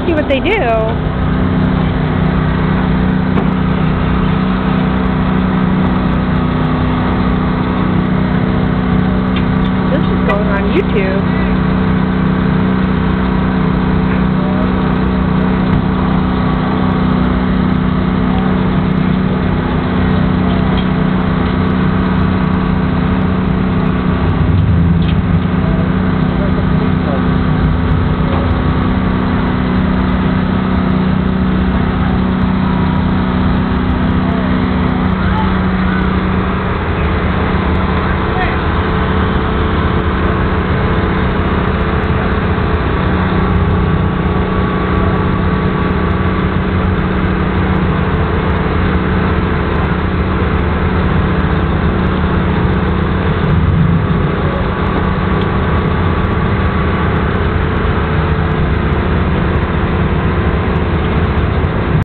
to see what they do. This is going on YouTube.